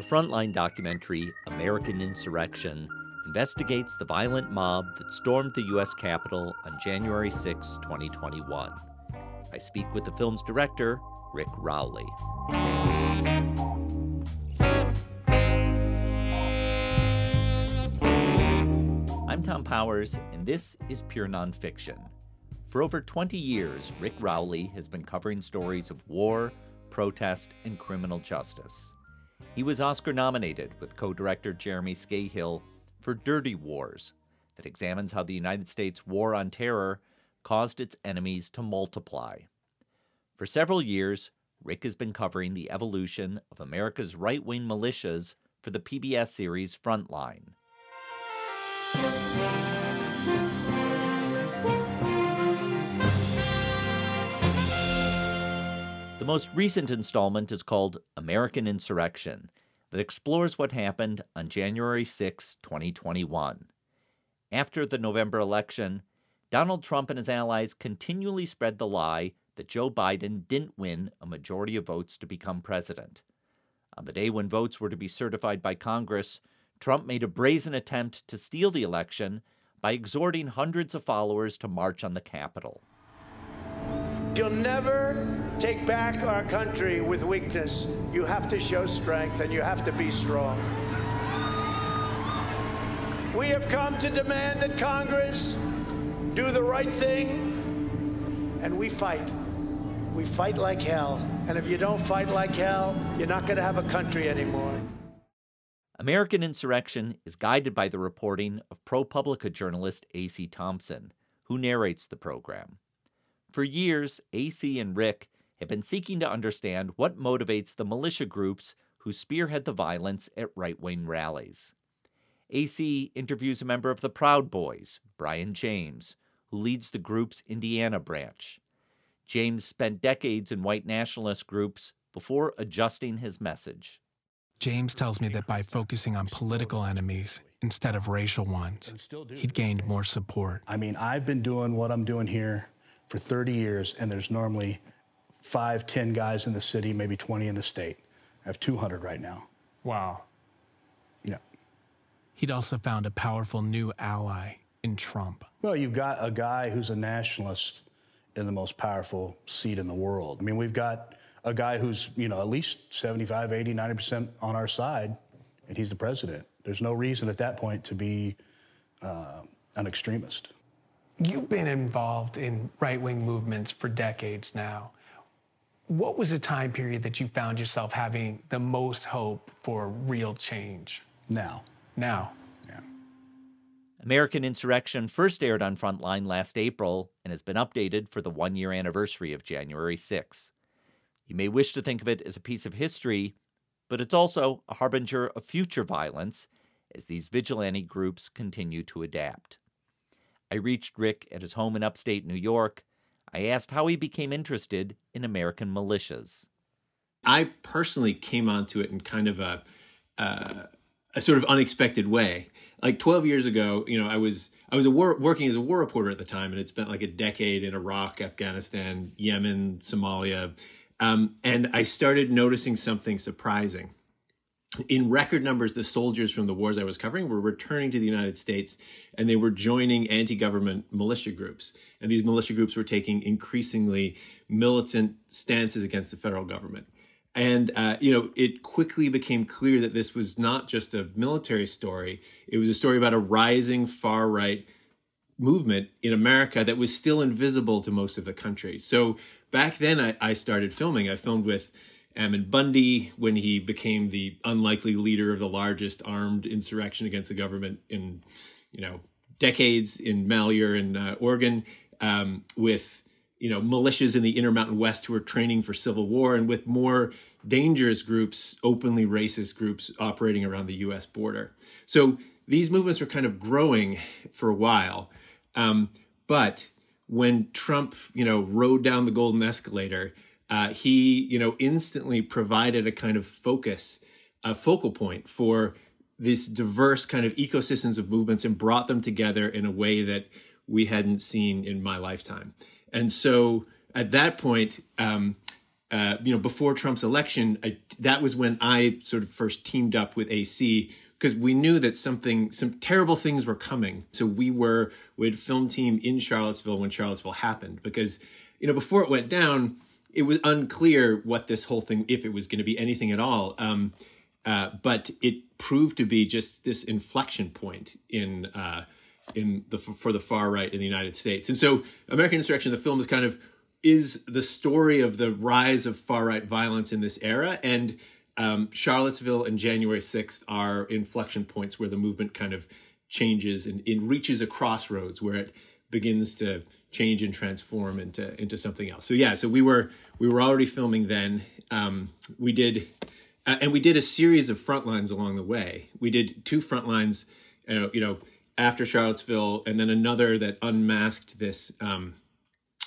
The Frontline documentary, American Insurrection, investigates the violent mob that stormed the U.S. Capitol on January 6, 2021. I speak with the film's director, Rick Rowley. I'm Thom Powers, and this is Pure Nonfiction. For over 20 years, Rick Rowley has been covering stories of war, protest, and criminal justice. He was Oscar nominated with co director Jeremy Scahill for Dirty Wars, that examines how the United States war on terror caused its enemies to multiply. For several years, Rick has been covering the evolution of America's right wing militias for the PBS series Frontline. The most recent installment is called American Insurrection, that explores what happened on January 6, 2021. After the November election, Donald Trump and his allies continually spread the lie that Joe Biden didn't win a majority of votes to become president. On the day when votes were to be certified by Congress, Trump made a brazen attempt to steal the election by exhorting hundreds of followers to march on the Capitol. You'll never take back our country with weakness. You have to show strength and you have to be strong. We have come to demand that Congress do the right thing, and we fight. We fight like hell. And if you don't fight like hell, you're not going to have a country anymore. American Insurrection is guided by the reporting of ProPublica journalist A.C. Thompson, who narrates the program. For years, AC and Rick have been seeking to understand what motivates the militia groups who spearhead the violence at right wing rallies. AC interviews a member of the Proud Boys, Brian James, who leads the group's Indiana branch. James spent decades in white nationalist groups before adjusting his message. James tells me that by focusing on political enemies instead of racial ones, he'd gained more support. I mean, I've been doing what I'm doing here for 30 years, and there's normally five, 10 guys in the city, maybe 20 in the state. I have 200 right now. Wow. Yeah. He'd also found a powerful new ally in Trump. Well, you've got a guy who's a nationalist in the most powerful seat in the world. I mean, we've got a guy who's, you know, at least 75, 80, 90% on our side, and he's the president. There's no reason at that point to be uh, an extremist. You've been involved in right wing movements for decades now. What was the time period that you found yourself having the most hope for real change? Now. Now. Yeah. American Insurrection first aired on Frontline last April and has been updated for the one year anniversary of January 6. You may wish to think of it as a piece of history, but it's also a harbinger of future violence as these vigilante groups continue to adapt. I reached Rick at his home in upstate New York. I asked how he became interested in American militias. I personally came onto it in kind of a uh, a sort of unexpected way. Like 12 years ago, you know, I was I was war, working as a war reporter at the time, and had spent like a decade in Iraq, Afghanistan, Yemen, Somalia, um, and I started noticing something surprising in record numbers, the soldiers from the wars I was covering were returning to the United States and they were joining anti government militia groups. And these militia groups were taking increasingly militant stances against the federal government. And, uh, you know, it quickly became clear that this was not just a military story, it was a story about a rising far right movement in America that was still invisible to most of the country. So back then, I, I started filming. I filmed with Ammon Bundy when he became the unlikely leader of the largest armed insurrection against the government in, you know, decades in Malheur and uh, Oregon, um, with you know militias in the Intermountain West who were training for civil war, and with more dangerous groups, openly racist groups operating around the U.S. border. So these movements were kind of growing for a while, um, but when Trump, you know, rode down the golden escalator uh, he, you know, instantly provided a kind of focus, a focal point for this diverse kind of ecosystems of movements and brought them together in a way that we hadn't seen in my lifetime. And so at that point, um, uh, you know, before Trump's election, I, that was when I sort of first teamed up with AC because we knew that something, some terrible things were coming. So we were with film team in Charlottesville when Charlottesville happened because, you know, before it went down, it was unclear what this whole thing, if it was going to be anything at all. Um, uh, but it proved to be just this inflection point in uh, in the for the far right in the United States. And so, American Insurrection, the film, is kind of is the story of the rise of far right violence in this era and um, Charlottesville and January 6th are inflection points where the movement kind of changes and it reaches a crossroads where it begins to change and transform into into something else. So yeah, so we were we were already filming then. Um, we did, uh, and we did a series of front lines along the way. We did two front lines, uh, you know, after Charlottesville, and then another that unmasked this um,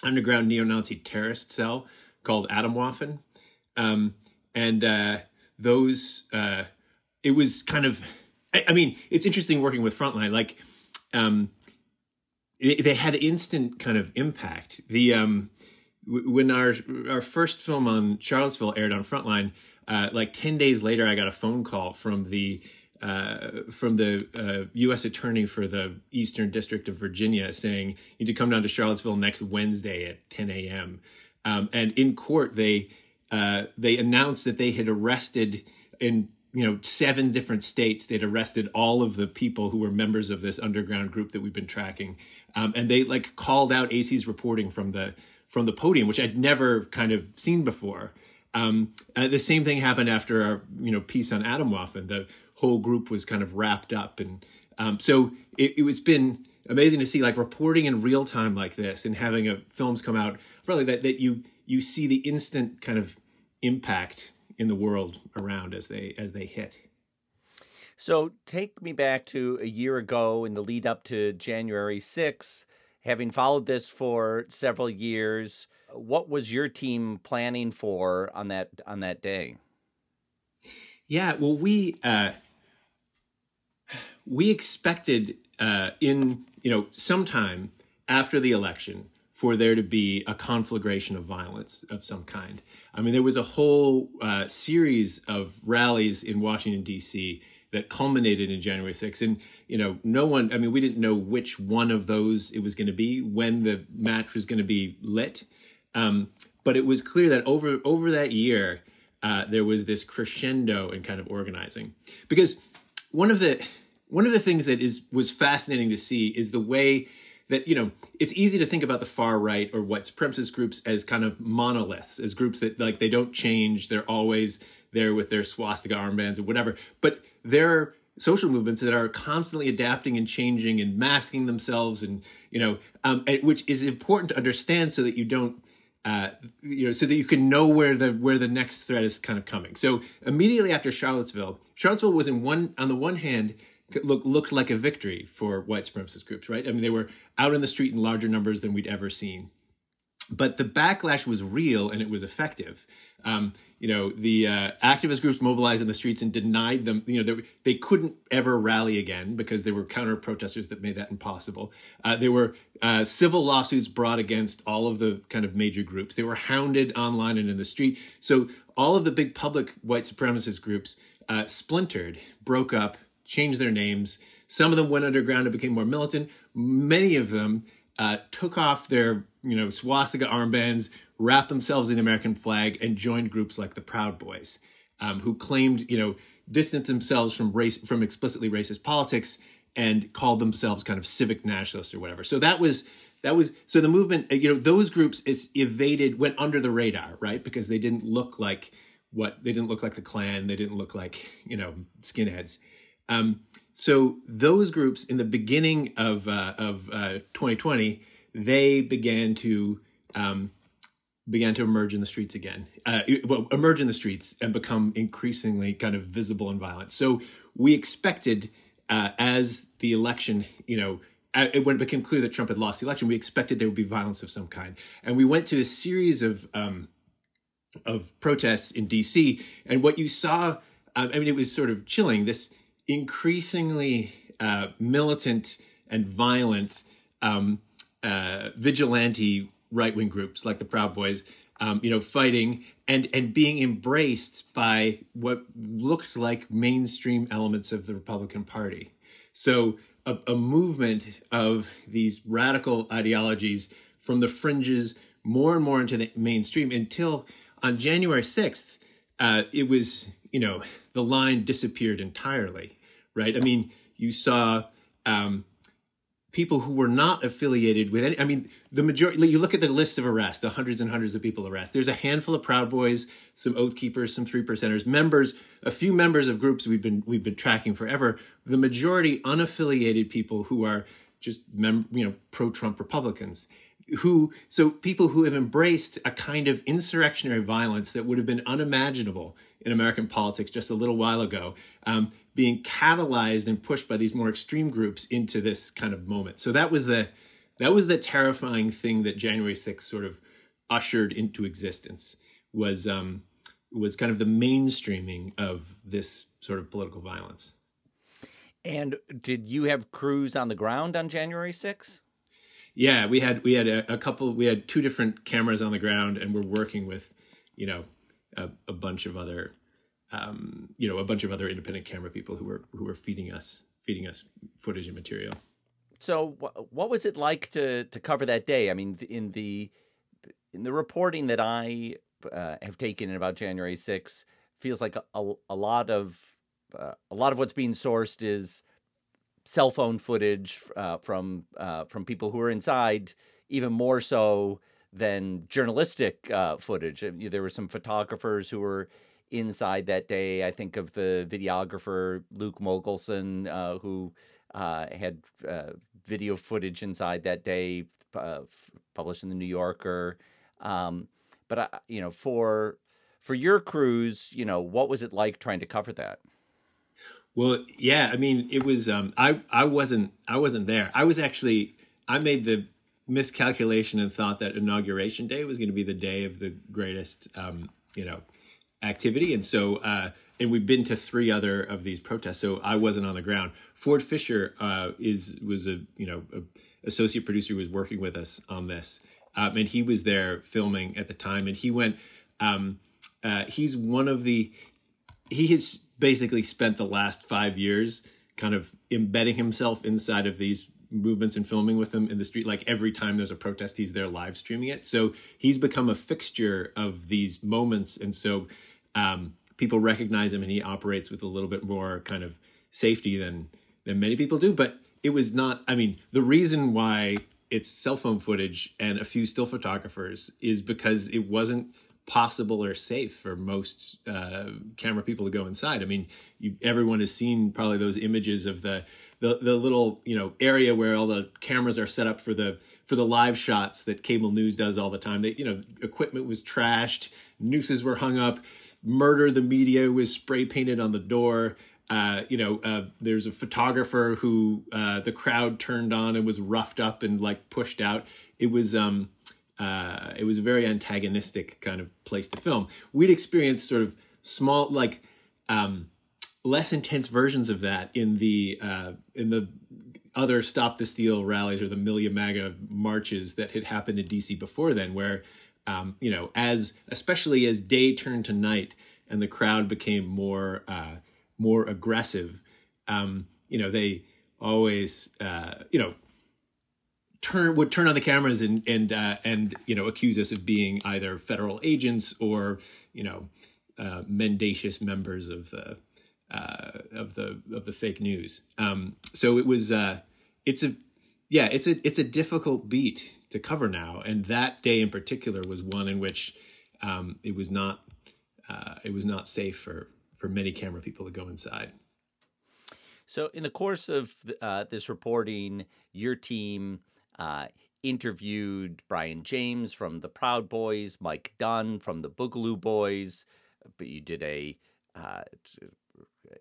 underground neo-Nazi terrorist cell called Atomwaffen, um, and uh, those uh, it was kind of I, I, mean it's interesting working with frontline like um, they, had instant kind of impact the um, when our our first film on charlottesville aired on frontline uh, like 10 days later i got a phone call from the uh, from the uh, U.S. Attorney for the Eastern District of Virginia saying you need to come down to Charlottesville next Wednesday at 10 a.m. Um, and in court, they uh, they announced that they had arrested in you know seven different states. They'd arrested all of the people who were members of this underground group that we've been tracking, um, and they like called out AC's reporting from the from the podium, which I'd never kind of seen before. Um, uh, the same thing happened after our you know piece on Atomwaffen. The whole group was kind of wrapped up, and um, so it, it was been amazing to see like reporting in real time like this and having a films come out really that that you you see the instant kind of impact in the world around as they as they hit. So take me back to a year ago in the lead up to January 6th, having followed this for several years, what was your team planning for on that on that day? Yeah, well we uh we expected uh in, you know, sometime after the election for there to be a conflagration of violence of some kind. I mean, there was a whole uh, series of rallies in Washington, D.C. that culminated in January 6th. And, you know, no one, I mean, we didn't know which one of those it was going to be, when the match was going to be lit. Um, but it was clear that over, over that year, uh, there was this crescendo in kind of organizing. Because one of the, one of the things that is was fascinating to see is the way that you know it's easy to think about the far right or white supremacist groups as kind of monoliths as groups that like they don't change they're always there with their swastika armbands or whatever but there are social movements that are constantly adapting and changing and masking themselves and you know um, which is important to understand so that you don't uh, you know, so that you can know where the where the next threat is kind of coming. So immediately after Charlottesville, Charlottesville was in one on the one hand look, looked like a victory for white supremacist groups, right? I mean, they were out in the street in larger numbers than we'd ever seen. But the backlash was real and it was effective. Um, you know, the uh, activist groups mobilized in the streets and denied them. You know, they, they couldn't ever rally again because there were counter protesters that made that impossible. Uh, there were uh, civil lawsuits brought against all of the kind of major groups. They were hounded online and in the street. So all of the big public white supremacist groups uh, splintered, broke up, changed their names. Some of them went underground and became more militant. Many of them uh, took off their, you know, swastika armbands, wrapped themselves in the American flag, and joined groups like the Proud Boys, um, who claimed, you know, distanced themselves from race, from explicitly racist politics, and called themselves kind of civic nationalists or whatever. So that was that was so the movement. You know, those groups is evaded, went under the radar, right? Because they didn't look like what they didn't look like the Klan. They didn't look like you know skinheads. Um, so those groups in the beginning of uh, of uh, 2020, they began to um, began to emerge in the streets again. Uh, well, emerge in the streets and become increasingly kind of visible and violent. So we expected uh, as the election, you know. When it became clear that Trump had lost the election, we expected there would be violence of some kind, and we went to a series of um, of protests in D.C. And what you saw, um, I mean, it was sort of chilling. This increasingly uh, militant and violent um, uh, vigilante right wing groups like the Proud Boys um, you know, fighting and and being embraced by what looked like mainstream elements of the Republican Party. So a, a movement of these radical ideologies from the fringes more and more into the mainstream until on January 6th, uh, it was, you know, the line disappeared entirely, right? I mean, you saw um, people who were not affiliated with any. I mean, the majority. You look at the list of arrests, the hundreds and hundreds of people arrested. There's a handful of Proud Boys, some Oath Keepers, some Three Percenters, members, a few members of groups we've been we've been tracking forever. The majority unaffiliated people who are just mem- you know pro-Trump Republicans who so people who have embraced a kind of insurrectionary violence that would have been unimaginable in American politics just a little while ago, um, being catalyzed and pushed by these more extreme groups into this kind of moment. So that was the that was the terrifying thing that January 6th sort of ushered into existence was um, was kind of the mainstreaming of this sort of political violence. And did you have crews on the ground on January 6th? Yeah, we had we had a, a, couple. We had two different cameras on the ground, and we're working with, you know, a, a bunch of other, um, you know, a bunch of other independent camera people who were who were feeding us feeding us footage and material. So, what was it like to to cover that day? I mean, in the in the reporting that I uh, have taken in about January 6th, feels like a, a, a lot of uh, a lot of what's being sourced is cell phone footage uh, from uh, from people who were inside, even more so than journalistic uh, footage. Uh, there were some photographers who were inside that day. I think of the videographer Luke Mogelson, uh, who uh, had video footage inside that day, published in the New Yorker. Um, but you know, for for your crews, you know, what was it like trying to cover that? Well, yeah, I mean, it was. Um, I I wasn't I wasn't there. I was actually I made the miscalculation and thought that inauguration day was going to be the day of the greatest, um, you know, activity, and so uh, and we've been to three other of these protests, so I wasn't on the ground. Ford Fischer uh, is was a you know a associate producer who was working with us on this, um, and he was there filming at the time, and he went. Um, uh, he's one of the he has basically spent the last five years kind of embedding himself inside of these movements and filming with them in the street. Like every time there's a protest, he's there live streaming it. So he's become a fixture of these moments. And so um, people recognize him and he operates with a little bit more kind of safety than than many people do. But it was not, I mean, the reason why it's cell phone footage and a few still photographers is because it wasn't possible or safe for most uh, camera people to go inside. I mean, you, everyone has seen probably those images of the, the the little you know area where all the cameras are set up for the for the live shots that cable news does all the time. They you know equipment was trashed, nooses were hung up, murder the media was spray painted on the door. Uh, you know, uh, there's a photographer who uh, the crowd turned on and was roughed up and like pushed out. It was um, uh, it was a very antagonistic kind of place to film. We'd experienced sort of small, like um, less intense versions of that in the uh, in the other Stop the Steal rallies or the Million MAGA marches that had happened in DC before then, where um, you know, as especially as day turned to night and the crowd became more uh, more aggressive, um, you know, they always uh, you know turn would turn on the cameras and and uh, and you know accuse us of being either federal agents or you know uh, mendacious members of the uh, of the of the fake news. Um, so it was uh, it's a yeah it's a it's a difficult beat to cover now, and that day in particular was one in which um, it was not uh, it was not safe for for many camera people to go inside. So, in the course of uh, this reporting, your team uh, interviewed Brian James from the Proud Boys, Mike Dunn from the Boogaloo Boys, but you did a uh,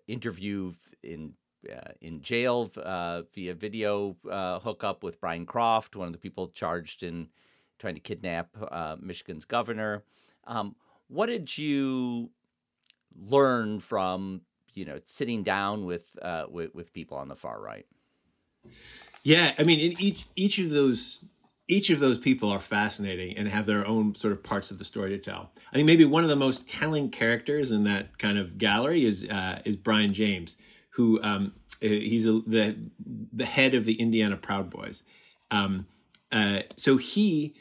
interview in uh, in jail uh, via video uh, hookup with Brian Croft, one of the people charged in trying to kidnap uh, Michigan's governor. Um, what did you learn from you know sitting down with, with with people on the far right? Yeah, I mean, each each of those each of those people are fascinating and have their own sort of parts of the story to tell. I think maybe one of the most telling characters in that kind of gallery is uh, is Brian James, who um, uh, he's a, the the head of the Indiana Proud Boys. Um, uh, so he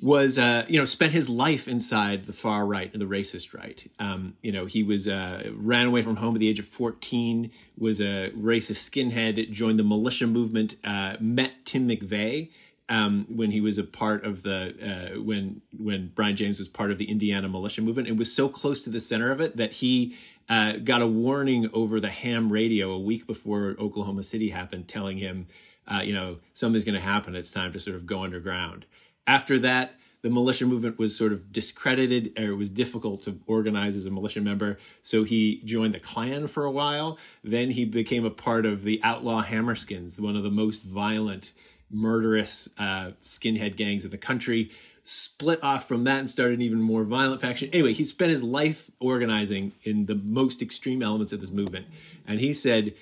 was uh, you know spent his life inside the far right and the racist right. Um, you know he was uh, ran away from home at the age of fourteen, was a racist skinhead, joined the militia movement, uh, met Tim McVeigh um, when he was a part of the uh, when when Brian James was part of the Indiana militia movement and was so close to the center of it that he uh, got a warning over the ham radio a week before Oklahoma City happened, telling him, uh, you know, something's going to happen. It's time to sort of go underground. After that, the militia movement was sort of discredited, or it was difficult to organize as a militia member. So he joined the Klan for a while. Then he became a part of the outlaw Hammerskins, one of the most violent, murderous uh, skinhead gangs in the country split off from that and started an even more violent faction. Anyway, he spent his life organizing in the most extreme elements of this movement. And he said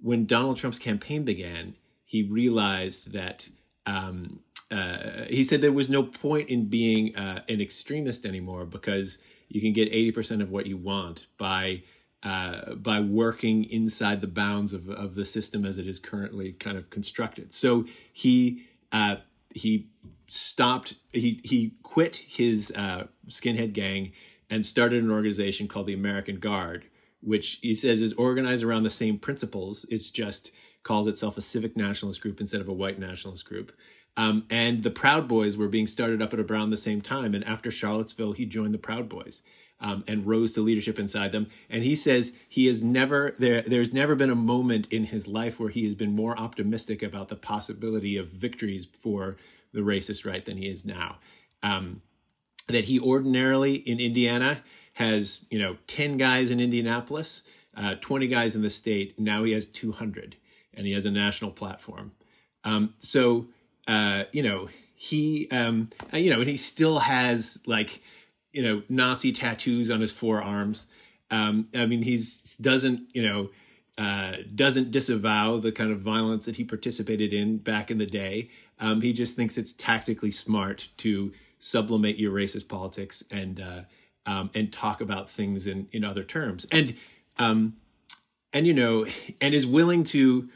when Donald Trump's campaign began, he realized that um, uh, he said there was no point in being uh, an extremist anymore because you can get 80% of what you want by uh, by working inside the bounds of, of the system as it is currently kind of constructed. So he uh, he stopped he he quit his uh, skinhead gang and started an organization called the American Guard, which he says is organized around the same principles. It's just calls itself a civic nationalist group instead of a white nationalist group. Um, and the Proud Boys were being started up at around the same time. And after Charlottesville, he joined the Proud Boys. Um, and rose to leadership inside them. And he says he has never there. There's never been a moment in his life where he has been more optimistic about the possibility of victories for the racist right than he is now. Um, that he ordinarily in Indiana has, you know, 10 guys in Indianapolis, uh, 20 guys in the state. Now he has 200 and he has a national platform. Um, so, uh, you know, he, um, uh, you know, and he still has like, you know, Nazi tattoos on his forearms. Um, I mean, he's doesn't, you know, uh, doesn't disavow the kind of violence that he participated in back in the day. Um, he just thinks it's tactically smart to sublimate your racist politics and uh, um, and talk about things in in other terms. And um, and you know, and is willing to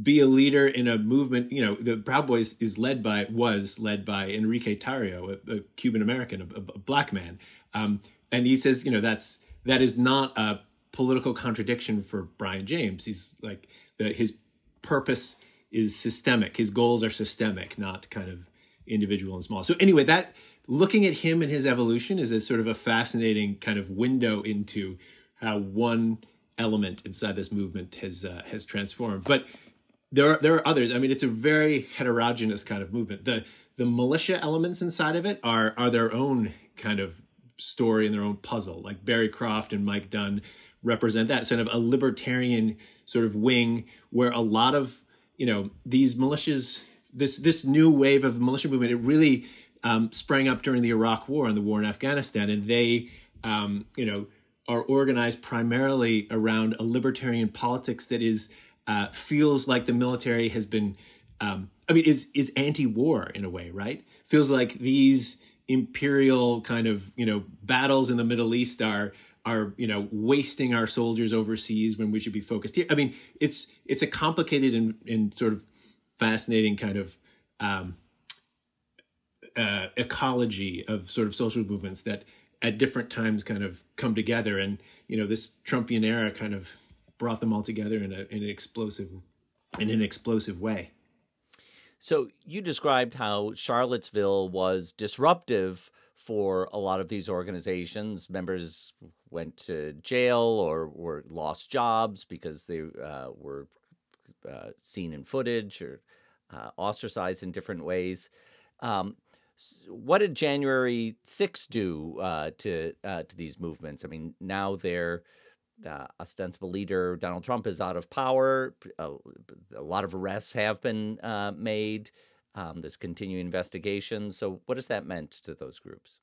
be a leader in a movement. You know, the Proud Boys is led by was led by Enrique Tarrio, a, a Cuban American, a, a, black man. Um, and he says, you know, that's that is not a political contradiction for Brian James. He's like the, his purpose is systemic. His goals are systemic, not kind of individual and small. So anyway, that looking at him and his evolution is a sort of a fascinating kind of window into how one element inside this movement has uh, has transformed. But there are there are others. I mean, it's a very heterogeneous kind of movement. The the militia elements inside of it are are their own kind of story and their own puzzle. Like Barry Croft and Mike Dunn represent that sort of a libertarian sort of wing where a lot of you know these militias this this new wave of the militia movement it really um, sprang up during the Iraq War and the war in Afghanistan, and they um, you know are organized primarily around a libertarian politics that is uh, feels like the military has been um, I mean is is anti-war in a way, right? Feels like these imperial kind of you know battles in the Middle East are are you know wasting our soldiers overseas when we should be focused here. I mean, it's it's a complicated and, and sort of fascinating kind of um, uh, ecology of sort of social movements that at different times kind of come together, and you know this Trumpian era kind of brought them all together in, a, in an explosive in an explosive way. So you described how Charlottesville was disruptive for a lot of these organizations. Members went to jail or were lost jobs because they uh, were uh, seen in footage or uh, ostracized in different ways. Um, what did January 6 do uh, to uh, to these movements? I mean, now their uh, ostensible leader Donald Trump is out of power. A, a lot of arrests have been made. Um, there's continuing investigations. So, what has that meant to those groups?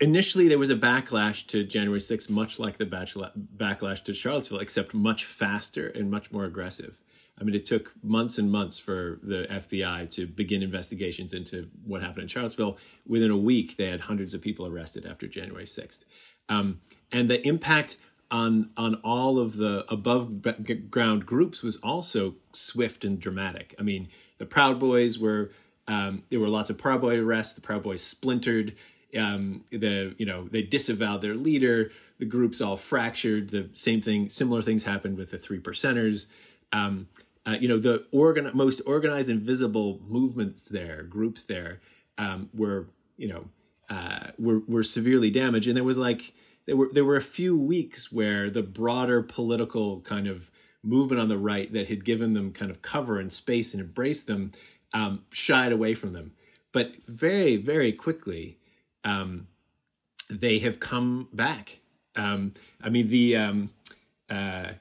Initially, there was a backlash to January 6th, much like the backlash to Charlottesville, except much faster and much more aggressive. I mean, it took months and months for the FBI to begin investigations into what happened in Charlottesville. Within a week, they had hundreds of people arrested after January 6th. Um, and the impact on on all of the above ground groups was also swift and dramatic. I mean, the Proud Boys were um, there were lots of Proud Boy arrests. The Proud Boys splintered. Um, the you know they disavowed their leader. The groups all fractured. The same thing, similar things happened with the Three Percenters. Um, uh, you know the organ most organized and visible movements there, groups there, um, were you know uh, were were severely damaged, and there was like there were there were a few weeks where the broader political kind of movement on the right that had given them kind of cover and space and embraced them um, shied away from them. But very very quickly, um, they have come back. Um, I mean the um, uh,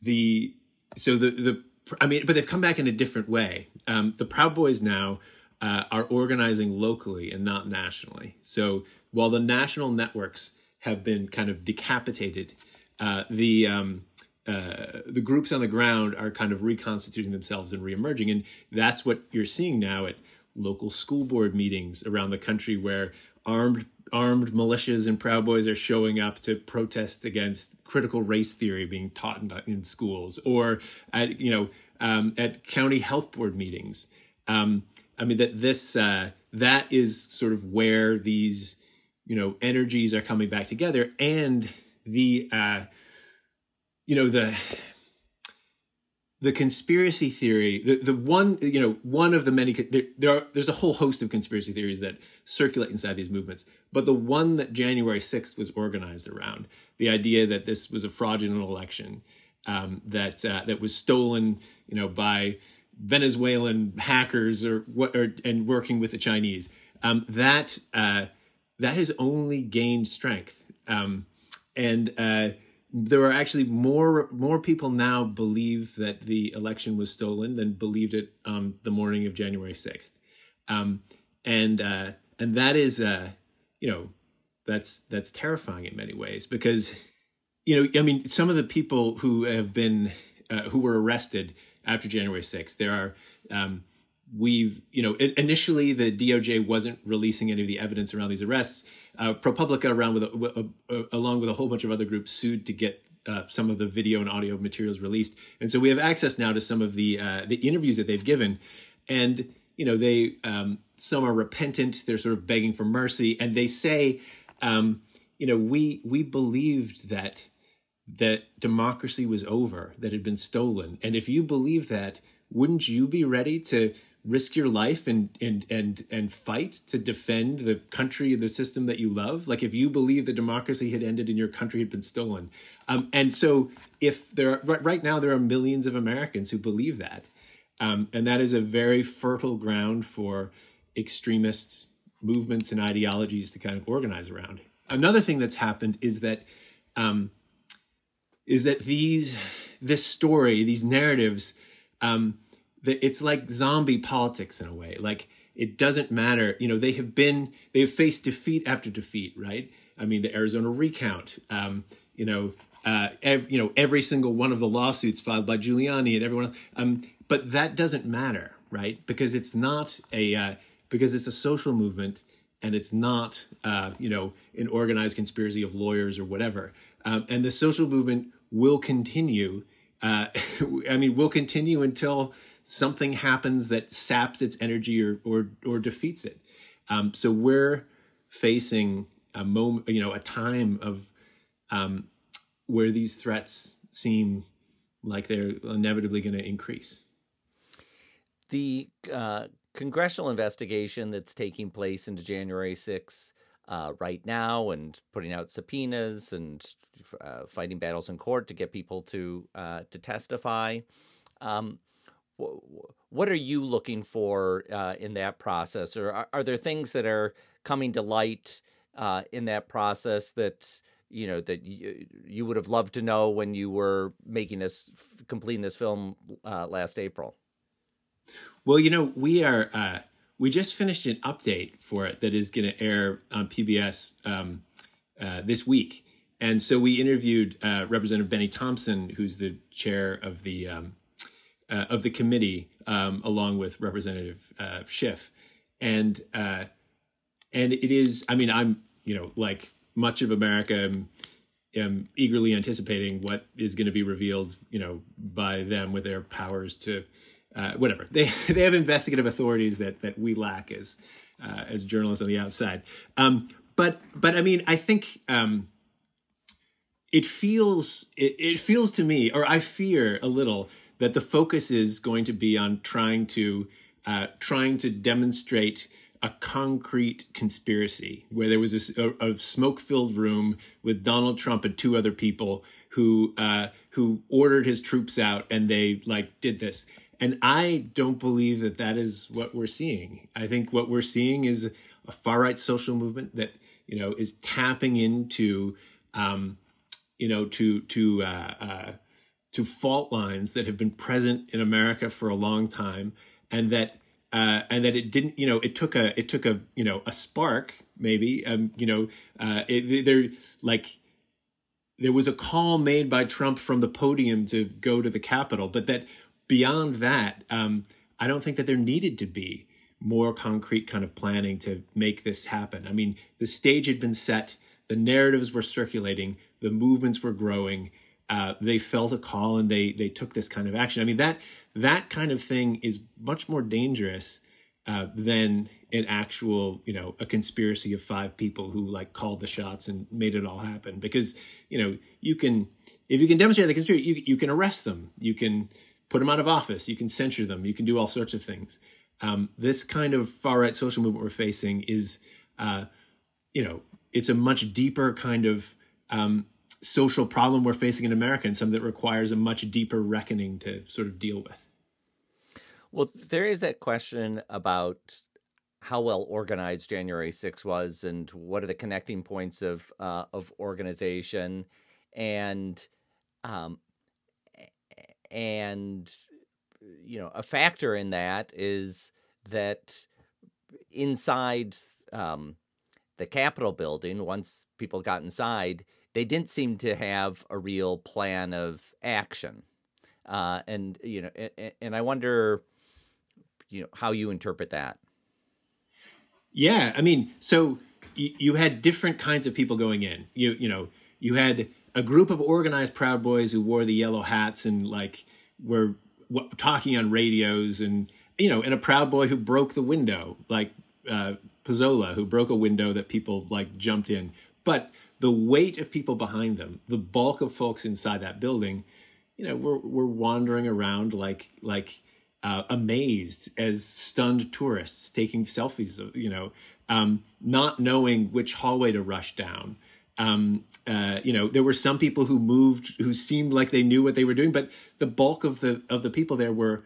the so the the I mean, but they've come back in a different way. Um, the Proud Boys now uh, are organizing locally and not nationally. So while the national networks have been kind of decapitated. Uh, the um, uh, the groups on the ground are kind of reconstituting themselves and reemerging, and that's what you're seeing now at local school board meetings around the country, where armed armed militias and Proud Boys are showing up to protest against critical race theory being taught in, in schools, or at you know um, at county health board meetings. Um, I mean that this uh, that is sort of where these you know energies are coming back together and the uh you know the the conspiracy theory the, the one you know one of the many there, there are there's a whole host of conspiracy theories that circulate inside these movements but the one that january 6th was organized around the idea that this was a fraudulent election um, that uh, that was stolen you know by venezuelan hackers or what or, and working with the chinese um, that uh, that has only gained strength. Um, and uh, there are actually more more people now believe that the election was stolen than believed it on the morning of January sixth, um, and uh, and that is uh, you know that's that's terrifying in many ways because you know I mean some of the people who have been uh, who were arrested after January sixth there are um, we've you know initially the DOJ wasn't releasing any of the evidence around these arrests. Uh, ProPublica, around with a, a, along with a whole bunch of other groups, sued to get uh, some of the video and audio materials released, and so we have access now to some of the uh, the interviews that they've given, and you know they um, some are repentant, they're sort of begging for mercy, and they say, um, you know, we we believed that that democracy was over, that had been stolen, and if you believe that, wouldn't you be ready to risk your life and and and and fight to defend the country the system that you love. Like if you believe that democracy had ended and your country had been stolen. Um, and so if there are right, right now there are millions of americans who believe that um, and that is a very fertile ground for extremist movements and ideologies to kind of organize around. Another thing that's happened is that um, is that these this story these narratives um, it's like zombie politics in a way. Like it doesn't matter. You know, they have been they've faced defeat after defeat, right? I mean, the Arizona recount. Um, you know, uh, ev- you know every single one of the lawsuits filed by Giuliani and everyone. Else. Um, but that doesn't matter, right? Because it's not a uh, because it's a social movement and it's not uh, you know an organized conspiracy of lawyers or whatever. Um, and the social movement will continue. Uh, I mean, will continue until something happens that saps its energy or or, or defeats it. Um, so we're facing a moment, you know, a time of um, where these threats seem like they're inevitably going to increase. The uh, congressional investigation that's taking place into January 6th uh, right now and putting out subpoenas and uh, fighting battles in court to get people to uh, to testify. Um, what are you looking for uh, in that process, or are, are, there things that are coming to light uh, in that process that you know that you, you would have loved to know when you were making this, completing this film uh, last April? Well, you know, we are uh, we just finished an update for it that is going to air on PBS um, uh, this week. And so we interviewed uh, Representative Bennie Thompson, who's the chair of the um, uh, of the committee, um, along with Representative uh, Schiff, and uh, and it is. I mean, I'm you know like much of America. am am eagerly anticipating what is going to be revealed, you know, by them with their powers to uh, whatever they they have investigative authorities that that we lack as uh, as journalists on the outside. Um, but but I mean, I think um, it feels it, it feels to me, or I fear a little that the focus is going to be on trying to uh, trying to demonstrate a concrete conspiracy where there was a, a smoke-filled room with Donald Trump and two other people who uh, who ordered his troops out and they like did this. And I don't believe that that is what we're seeing. I think what we're seeing is a far right social movement that you know is tapping into um, you know to to uh, uh, to fault lines that have been present in America for a long time, and that uh, and that it didn't, you know, it took a, it took a, you know, a spark maybe, um, you know, uh, it, there like there was a call made by Trump from the podium to go to the Capitol, but that beyond that, um, I don't think that there needed to be more concrete kind of planning to make this happen. I mean, the stage had been set, the narratives were circulating, the movements were growing. Uh, they felt a call and they they took this kind of action. I mean that that kind of thing is much more dangerous uh, than an actual, you know, a conspiracy of five people who like called the shots and made it all happen. Because you know, you can if you can demonstrate the conspiracy, you you can arrest them, you can put them out of office, you can censure them, you can do all sorts of things. Um, this kind of far right social movement we're facing is, uh, you know, it's a much deeper kind of um, social problem we're facing in America and something that requires a much deeper reckoning to sort of deal with. Well, there is that question about how well organized January 6 was and what are the connecting points of uh, of organization and um, and you know a factor in that is that inside um, the Capitol building once people got inside they didn't seem to have a real plan of action. Uh, and you know, and, and, I wonder, you know, how you interpret that. Yeah, I mean, so y- you had different kinds of people going in. You you know, you had a group of organized Proud Boys who wore the yellow hats and like were w- talking on radios, and you know, and a Proud Boy who broke the window, like uh, who broke a window that people like jumped in. But the weight of people behind them, the bulk of folks inside that building, you know, we're we're wandering around like like uh, amazed as stunned tourists taking selfies, of, you know, um, not knowing which hallway to rush down. Um, uh, you know, there were some people who moved who seemed like they knew what they were doing, but the bulk of the of the people there were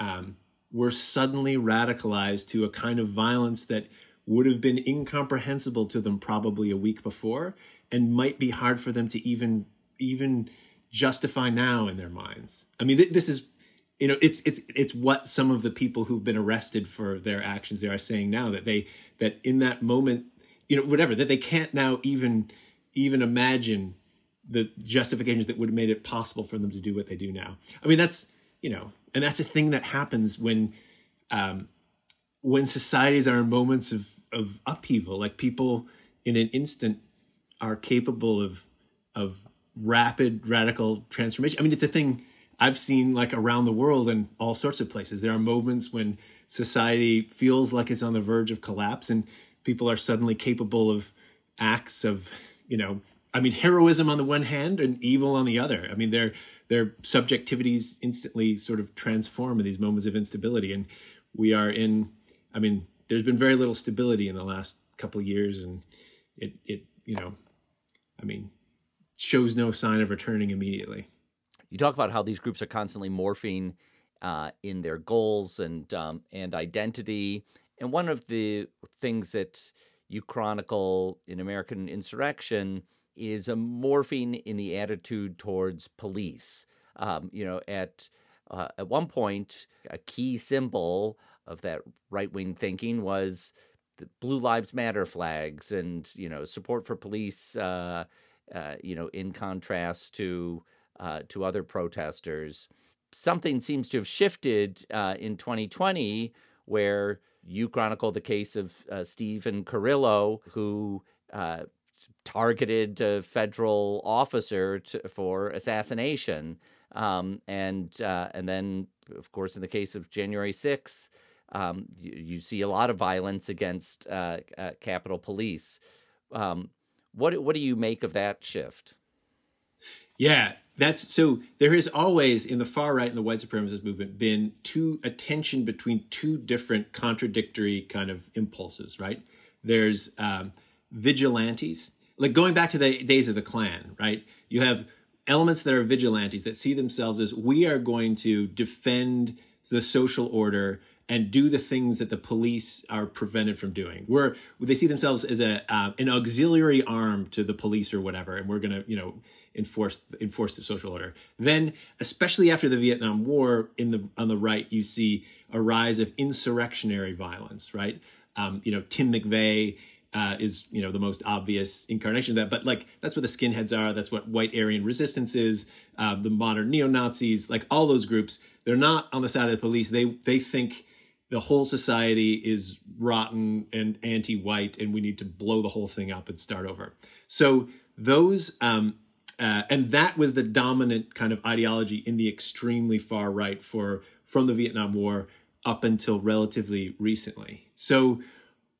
um, were suddenly radicalized to a kind of violence that would have been incomprehensible to them probably a week before and might be hard for them to even even justify now in their minds. I mean, th- this is you know it's it's it's what some of the people who've been arrested for their actions they are saying now that they that in that moment you know whatever that they can't now even even imagine the justifications that would have made it possible for them to do what they do now. I mean, that's you know, and that's a thing that happens when um, when societies are in moments of of upheaval. Like people in an instant are capable of of rapid radical transformation. I mean, it's a thing I've seen like around the world and all sorts of places. There are moments when society feels like it's on the verge of collapse and people are suddenly capable of acts of, you know, I mean, heroism on the one hand and evil on the other. I mean, their their subjectivities instantly sort of transform in these moments of instability. And we are in, I mean, there's been very little stability in the last couple of years, and it it you know I mean, shows no sign of returning immediately. You talk about how these groups are constantly morphing uh, in their goals and um, and identity, and one of the things that you chronicle in American Insurrection is a morphing in the attitude towards police. Um, you know, at uh, at one point, a key symbol of that right wing thinking was the Blue Lives Matter flags and you know support for police. Uh, uh, you know, in contrast to uh, to other protesters, something seems to have shifted uh, in 2020 where you chronicle the case of uh, Steven Carrillo, who uh, targeted a federal officer to, for assassination. Um, and and then, of course, in the case of January 6th, um, you, you, see a lot of violence against uh, uh, Capitol Police. Um, what what do you make of that shift? Yeah, that's so. There has always in the far right and the white supremacist movement been two a tension between two different contradictory kind of impulses. Right? There's um, vigilantes, like going back to the days of the Klan. Right? You have elements that are vigilantes that see themselves as we are going to defend the social order and do the things that the police are prevented from doing. Where they see themselves as a uh, an auxiliary arm to the police or whatever, and we're to you know enforce enforce the social order. Then, especially after the Vietnam War, in the on the right, you see a rise of insurrectionary violence. Right, um, you know Tim McVeigh. Uh, is you know the most obvious incarnation of that, but like that's what the skinheads are. That's what white Aryan resistance is. Uh, the modern neo Nazis, like all those groups, they're not on the side of the police. They they think the whole society is rotten and anti-white and we need to blow the whole thing up and start over. So those um, uh, and that was the dominant kind of ideology in the extremely far right for from the vietnam war up until relatively recently. So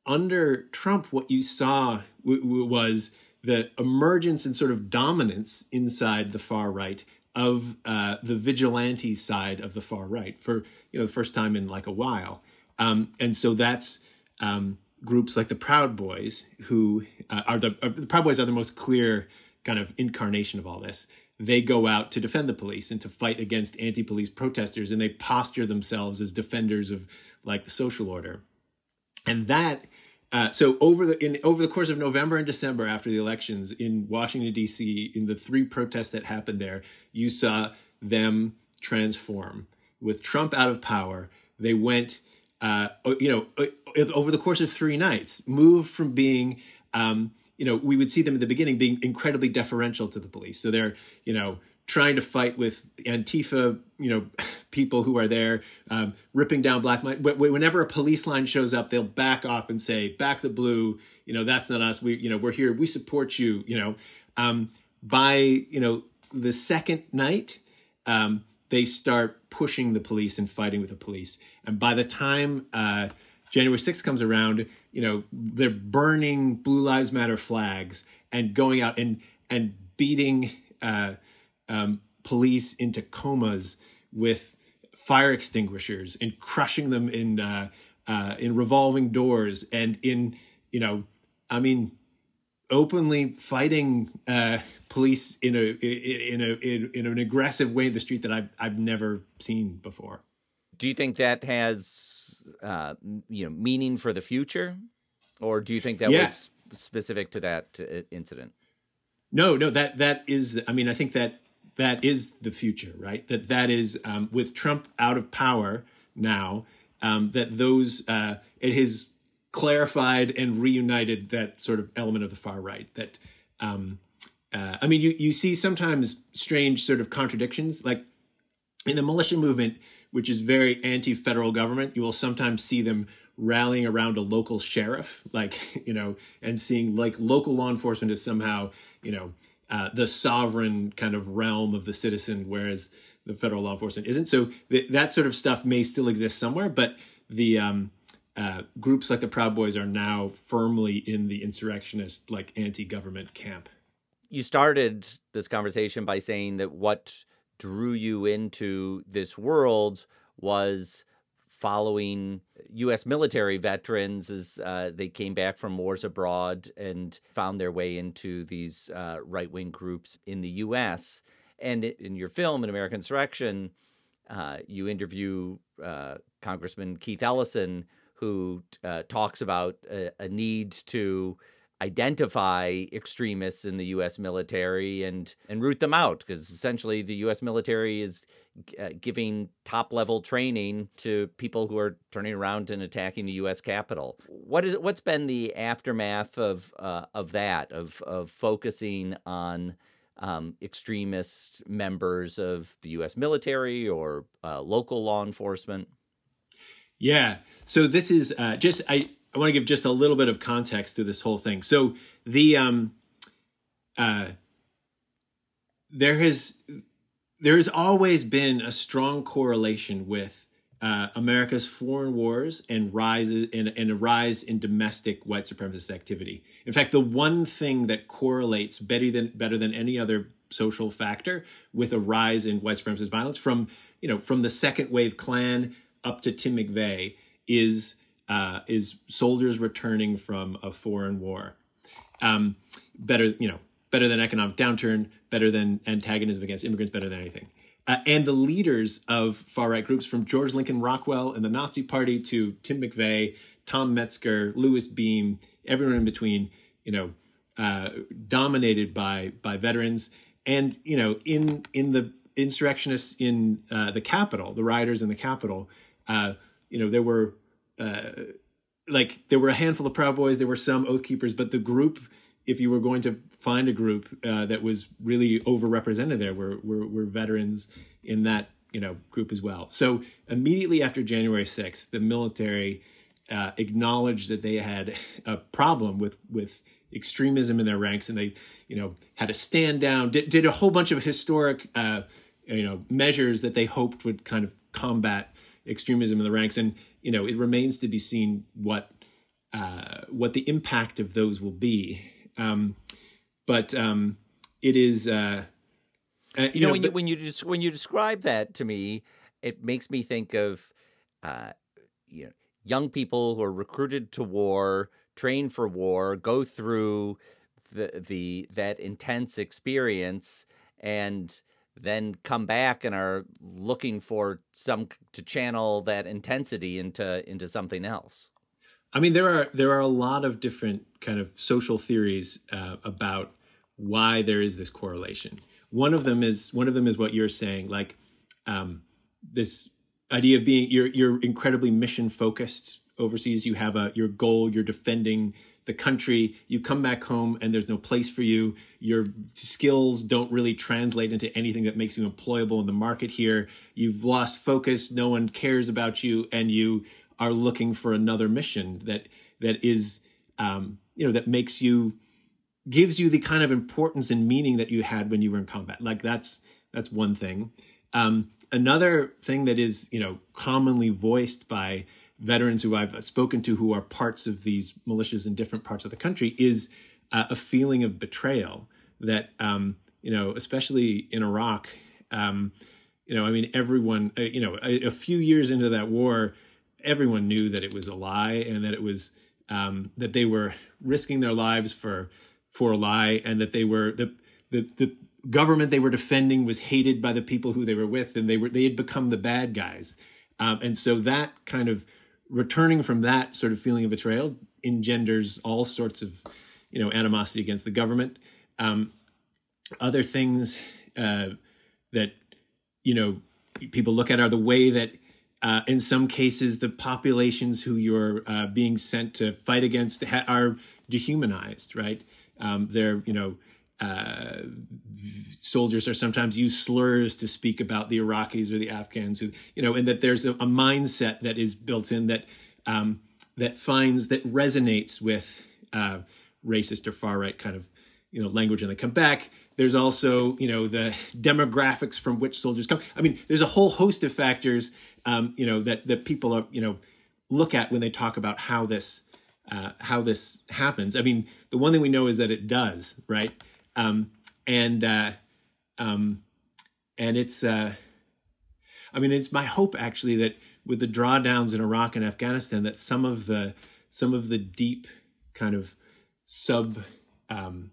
under trump what you saw w- w- was the emergence and sort of dominance inside the far right of uh, the vigilante side of the far right for you know the first time in like a while, um, and so that's um, groups like the Proud Boys who uh, are the uh, the Proud Boys are the most clear kind of incarnation of all this. They go out to defend the police and to fight against anti-police protesters, and they posture themselves as defenders of like the social order, and that uh, so over the in over the course of November and December after the elections in Washington D.C. in the three protests that happened there, you saw them transform. With Trump out of power, they went, uh, you know, uh, over the course of three nights, moved from being, um, you know, we would see them at the beginning being incredibly deferential to the police. So they're, you know, trying to fight with Antifa, you know, people who are there, um, ripping down black. Whenever a police line shows up, they'll back off and say, "Back the blue." You know, that's not us. We, you know, we're here. We support you. You know, um, by you know the second night, um, they start pushing the police and fighting with the police. And by the time uh, January 6th comes around, you know, they're burning Blue Lives Matter flags and going out and and beating. Uh, um, police into comas with fire extinguishers and crushing them in uh, uh, in revolving doors and in you know I mean openly fighting uh, police in a in a in, in an aggressive way in the street that I've I've never seen before. Do you think that has uh, you know meaning for the future, or do you think that yeah. was specific to that uh, incident? No, no that that is. I mean, I think that that is the future, right? That that is um, with Trump out of power now. Um, that those uh, it has clarified and reunited that sort of element of the far right. That um, uh, I mean, you you see sometimes strange sort of contradictions, like in the militia movement, which is very anti-federal government. You will sometimes see them rallying around a local sheriff, like you know, and seeing like local law enforcement is somehow you know uh, the sovereign kind of realm of the citizen, whereas the federal law enforcement isn't. So th- that sort of stuff may still exist somewhere, but the um, uh, groups like the Proud Boys are now firmly in the insurrectionist, like anti-government camp. You started this conversation by saying that what drew you into this world was following U.S. military veterans as uh, they came back from wars abroad and found their way into these uh, right wing groups in the U.S. And in your film, An American Insurrection, uh, you interview uh, Congressman Keith Ellison, who uh, talks about a, a need to identify extremists in the U.S. military and and root them out because essentially the U.S. military is uh, giving top level training to people who are turning around and attacking the U.S. Capitol. What is what's been the aftermath of uh, of that of of focusing on um, extremist members of the U.S. military or uh, local law enforcement? Yeah. So this is uh, just I, I want to give just a little bit of context to this whole thing. So the um, uh, there has there has always been a strong correlation with uh, America's foreign wars and rise and, and a rise in domestic white supremacist activity. In fact, the one thing that correlates better than better than any other social factor with a rise in white supremacist violence from you know from the second wave Klan up to Tim McVeigh is uh, is soldiers returning from a foreign war. Um, better you know better than economic downturn, better than antagonism against immigrants, better than anything. Uh, and the leaders of far right groups, from George Lincoln Rockwell and the Nazi Party to Tim McVeigh, Tom Metzger, Louis Beam, everyone in between, you know, uh, dominated by by veterans, and you know, in in the insurrectionists in uh, the Capitol, the rioters in the Capitol, uh, you know, there were uh, like there were a handful of Proud Boys, there were some Oath Keepers, but the group if you were going to find a group uh, that was really overrepresented there, were, were, were veterans in that you know group as well. So immediately after January 6th, the military uh, acknowledged that they had a problem with with extremism in their ranks, and they you know had a stand down, did, did a whole bunch of historic uh, you know measures that they hoped would kind of combat extremism in the ranks, and you know it remains to be seen what uh, what the impact of those will be um, but um, it is. Uh, uh, you, you, know, know when but, you when you when you describe that to me, it makes me think of uh, you know young people who are recruited to war, train for war, go through the the that intense experience, and then come back and are looking for some to channel that intensity into into something else. I mean, there are there are a lot of different kind of social theories uh, about why there is this correlation. One of them is one of them is what you're saying, like um, this idea of being you're you're incredibly mission focused overseas. You have a your goal. You're defending the country. You come back home and there's no place for you. Your skills don't really translate into anything that makes you employable in the market here. You've lost focus. No one cares about you, and you are looking for another mission that that is um, you know that makes you gives you the kind of importance and meaning that you had when you were in combat like that's that's one thing um, another thing that is you know commonly voiced by veterans who i've spoken to who are parts of these militias in different parts of the country is uh, a feeling of betrayal that um, you know especially in iraq um, you know i mean everyone uh, you know a, a few years into that war everyone knew that it was a lie and that it was um, that they were risking their lives for for a lie and that they were the the the government they were defending was hated by the people who they were with and they were they had become the bad guys. Um, and so that kind of returning from that sort of feeling of betrayal engenders all sorts of you know animosity against the government um, other things uh, that you know people look at are the way that uh, in some cases, the populations who you're uh, being sent to fight against ha- are dehumanized, right? Um, they're, you know, uh, soldiers are sometimes use slurs to speak about the Iraqis or the Afghans, who, you know, and that there's a, a mindset that is built in that um, that finds that resonates with uh, racist or far right kind of you know language and they come back there's also you know the demographics from which soldiers come i mean there's a whole host of factors um, you know that that people are you know look at when they talk about how this uh, how this happens. I mean, the one thing we know is that it does, right? Um, and uh, um, and it's uh, I mean, it's my hope actually that with the drawdowns in Iraq and Afghanistan, that some of the some of the deep kind of sub um,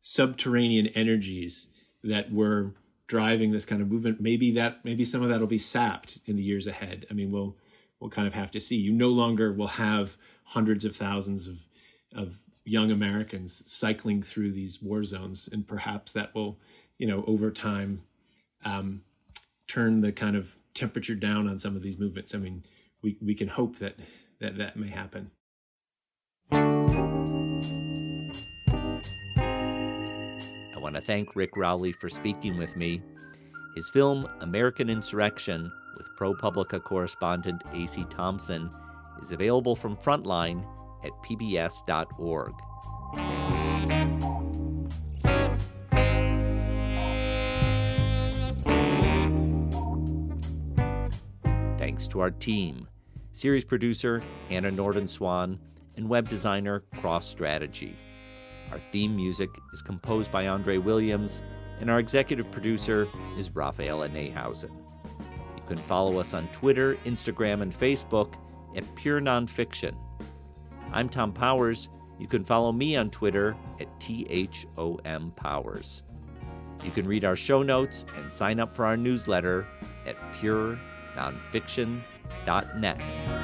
subterranean energies that were driving this kind of movement maybe that maybe some of that will be sapped in the years ahead. I mean we'll we'll kind of have to see. You no longer will have hundreds of thousands of of young americans cycling through these war zones and perhaps that will you know over time um, turn the kind of temperature down on some of these movements i mean we we can hope that that that may happen I want to thank Rick Rowley for speaking with me. His film, American Insurrection, with ProPublica correspondent A.C. Thompson, is available from Frontline at pbs.org. Thanks to our team series producer Hannah Norden Swan, and web designer Cross Strategy. Our theme music is composed by Andre Williams, and our executive producer is Raphaela Neihausen. You can follow us on Twitter, Instagram, and Facebook at Pure Nonfiction. I'm Thom Powers. You can follow me on Twitter at THOM Powers. You can read our show notes and sign up for our newsletter at purenonfiction.net.